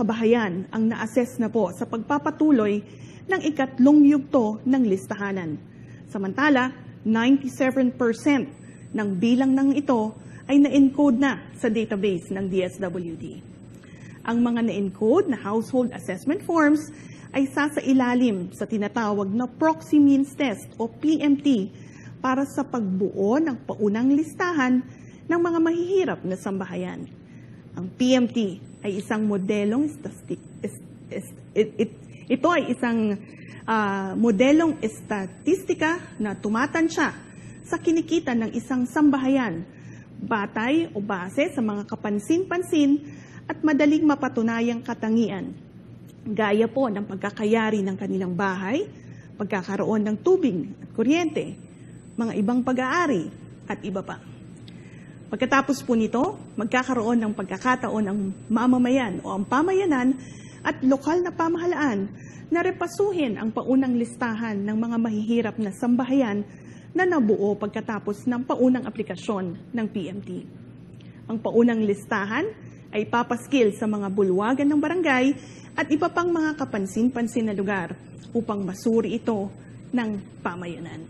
kabahayan ang na-assess na po sa pagpapatuloy ng ikatlong yugto ng listahanan. Samantala, 97% ng bilang ng ito ay na-encode na sa database ng DSWD. Ang mga na-encode na household assessment forms ay sasailalim sa tinatawag na proxy means test o PMT para sa pagbuo ng paunang listahan ng mga mahihirap na sambahayan. Ang PMT ay isang modelong statistic, it, it, ito ay isang uh, modelong estatistika na tumatansya sa kinikita ng isang sambahayan, batay o base sa mga kapansin-pansin at madaling mapatunayang katangian. Gaya po ng pagkakayari ng kanilang bahay, pagkakaroon ng tubig at kuryente, mga ibang pag-aari at iba pa. Pagkatapos po nito, magkakaroon ng pagkakataon ang mamamayan o ang pamayanan at lokal na pamahalaan na repasuhin ang paunang listahan ng mga mahihirap na sambahayan na nabuo pagkatapos ng paunang aplikasyon ng PMT. Ang paunang listahan ay papaskil sa mga bulwagan ng barangay at iba pang mga kapansin-pansin na lugar upang masuri ito ng pamayanan.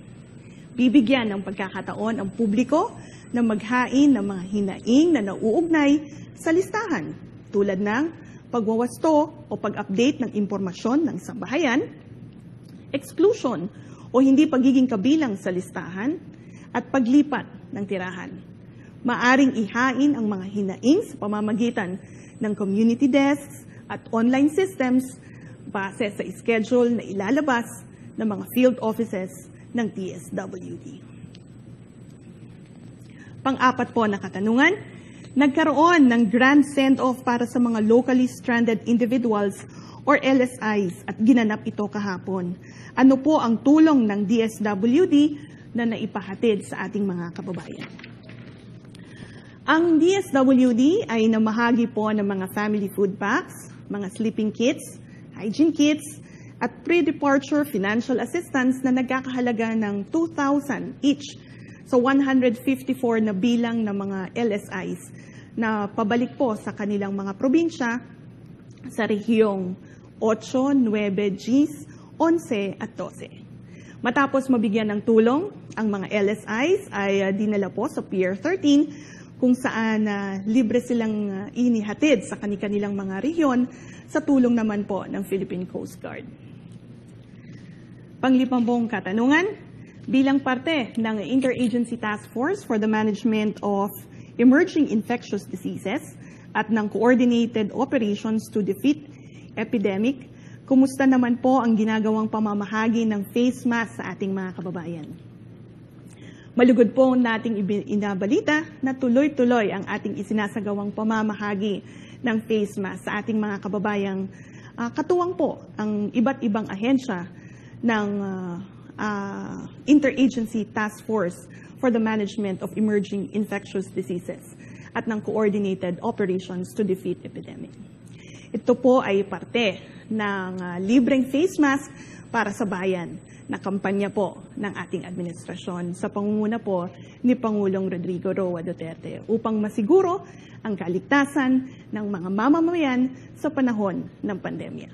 Bibigyan ng pagkakataon ang publiko na maghain ng mga hinaing na nauugnay sa listahan tulad ng pagwawasto o pag-update ng impormasyon ng sambahayan, exclusion o hindi pagiging kabilang sa listahan, at paglipat ng tirahan. Maaring ihain ang mga hinaing sa pamamagitan ng community desks at online systems base sa schedule na ilalabas ng mga field offices ng TSWD. Pang-apat po na katanungan, Nagkaroon ng grand send-off para sa mga locally stranded individuals or LSIs at ginanap ito kahapon. Ano po ang tulong ng DSWD na naipahatid sa ating mga kababayan? Ang DSWD ay namahagi po ng mga family food packs, mga sleeping kits, hygiene kits, at pre-departure financial assistance na nagkakahalaga ng 2,000 each sa 154 na bilang ng mga LSIs na pabalik po sa kanilang mga probinsya sa rehiyong 8, 9, Gs, 11 at 12. Matapos mabigyan ng tulong, ang mga LSIs ay uh, dinala po sa Pier 13 kung saan uh, libre silang uh, inihatid sa kanilang mga rehiyon sa tulong naman po ng Philippine Coast Guard. Panglipambong katanungan, bilang parte ng Interagency Task Force for the Management of Emerging Infectious Diseases at ng Coordinated Operations to Defeat Epidemic, kumusta naman po ang ginagawang pamamahagi ng face mask sa ating mga kababayan? Malugod po nating inabalita na tuloy-tuloy ang ating isinasagawang pamamahagi ng face mask sa ating mga kababayang uh, katuwang po ang iba't ibang ahensya ng uh, uh, Interagency Task Force for the Management of Emerging Infectious Diseases at ng Coordinated Operations to Defeat Epidemic. Ito po ay parte ng uh, libreng face mask para sa bayan na kampanya po ng ating administrasyon sa pangunguna po ni Pangulong Rodrigo Roa Duterte upang masiguro ang kaligtasan ng mga mamamayan sa panahon ng pandemya.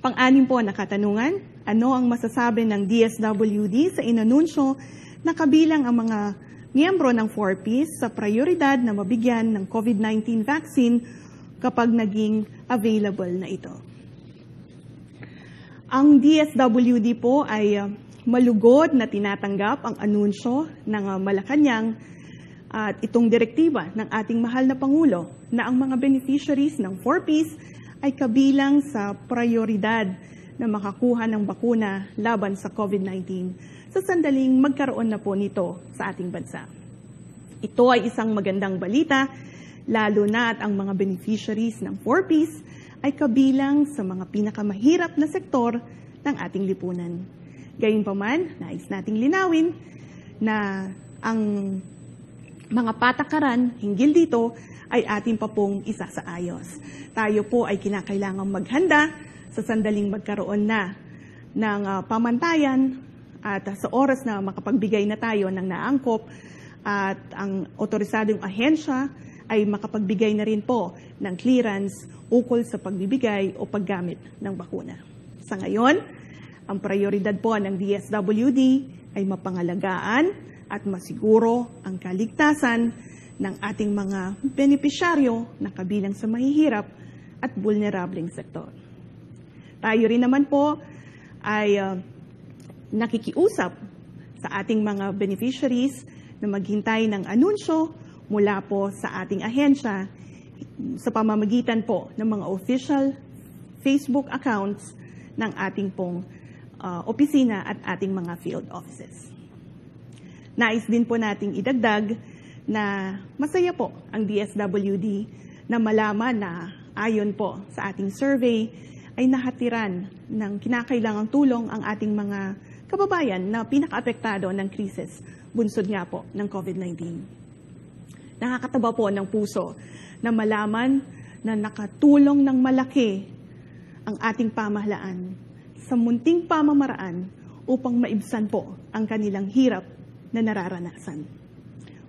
Pang-anim po na katanungan, ano ang masasabi ng DSWD sa inanunsyo na kabilang ang mga miyembro ng 4Ps sa prioridad na mabigyan ng COVID-19 vaccine kapag naging available na ito? Ang DSWD po ay uh, malugod na tinatanggap ang anunsyo ng uh, Malacanang at itong direktiba ng ating mahal na Pangulo na ang mga beneficiaries ng 4Ps ay kabilang sa prioridad na makakuha ng bakuna laban sa COVID-19 sa sandaling magkaroon na po nito sa ating bansa. Ito ay isang magandang balita, lalo na at ang mga beneficiaries ng 4Ps ay kabilang sa mga pinakamahirap na sektor ng ating lipunan. Gayunpaman, nais nating linawin na ang mga patakaran hinggil dito ay ating pa pong isa sa ayos. Tayo po ay kinakailangang maghanda sa sandaling magkaroon na ng uh, pamantayan at uh, sa oras na makapagbigay na tayo ng naangkop at ang otorisadong ahensya ay makapagbigay na rin po ng clearance ukol sa pagbibigay o paggamit ng bakuna. Sa ngayon, ang prioridad po ng DSWD ay mapangalagaan at masiguro ang kaligtasan ng ating mga benepisyaryo na kabilang sa mahihirap at vulnerableng sektor. Tayo rin naman po ay uh, nakikiusap sa ating mga beneficiaries na maghintay ng anunsyo mula po sa ating ahensya sa pamamagitan po ng mga official Facebook accounts ng ating pong uh, opisina at ating mga field offices. Nais din po nating idagdag na masaya po ang DSWD na malaman na ayon po sa ating survey ay nahatiran ng kinakailangang tulong ang ating mga kababayan na pinakaapektado ng krisis bunsod nga po ng COVID-19. Nakakataba po ng puso na malaman na nakatulong ng malaki ang ating pamahalaan sa munting pamamaraan upang maibsan po ang kanilang hirap na nararanasan.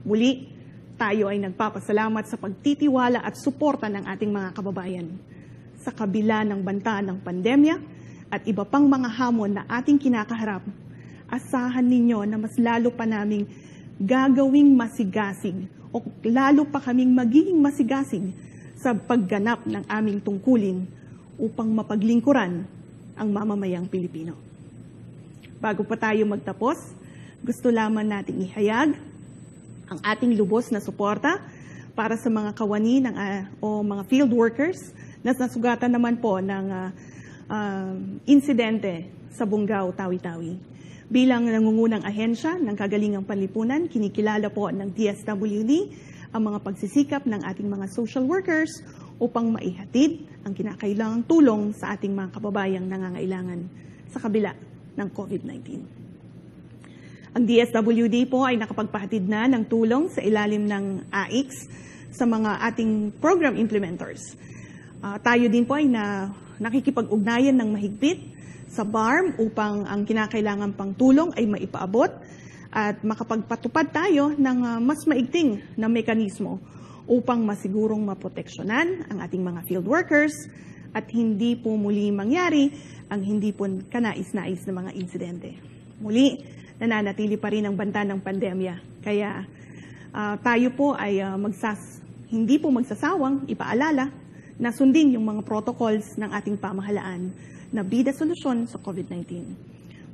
Muli, tayo ay nagpapasalamat sa pagtitiwala at suporta ng ating mga kababayan sa kabila ng banta ng pandemya at iba pang mga hamon na ating kinakaharap. Asahan ninyo na mas lalo pa naming gagawing masigasig o lalo pa kaming magiging masigasig sa pagganap ng aming tungkulin upang mapaglingkuran ang mamamayang Pilipino. Bago pa tayo magtapos, gusto lamang nating ihayag ang ating lubos na suporta para sa mga kawani ng, uh, o mga field workers na nasugatan naman po ng uh, uh, insidente sa Bungaw, Tawi-Tawi. Bilang nangungunang ahensya ng kagalingang panlipunan, kinikilala po ng DSWD ang mga pagsisikap ng ating mga social workers upang maihatid ang kinakailangang tulong sa ating mga kababayang nangangailangan sa kabila ng COVID-19. Ang DSWD po ay nakapagpahatid na ng tulong sa ilalim ng AIX sa mga ating program implementers. Uh, tayo din po ay na, nakikipag-ugnayan ng mahigpit sa BARM upang ang kinakailangan pang tulong ay maipaabot at makapagpatupad tayo ng uh, mas maigting na mekanismo upang masigurong maproteksyonan ang ating mga field workers at hindi po muli mangyari ang hindi po kanais-nais na mga insidente. Muli, nananatili pa rin ang banta ng pandemya. Kaya uh, tayo po ay uh, magsas, hindi po magsasawang ipaalala na sundin yung mga protocols ng ating pamahalaan na bida solusyon sa COVID-19.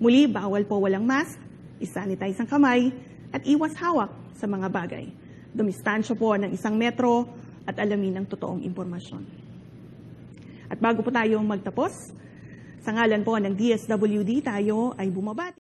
Muli, bawal po walang mask, isanitize ang kamay, at iwas hawak sa mga bagay. Dumistansya po ng isang metro at alamin ang totoong impormasyon. At bago po tayo magtapos, sa ngalan po ng DSWD tayo ay bumabati.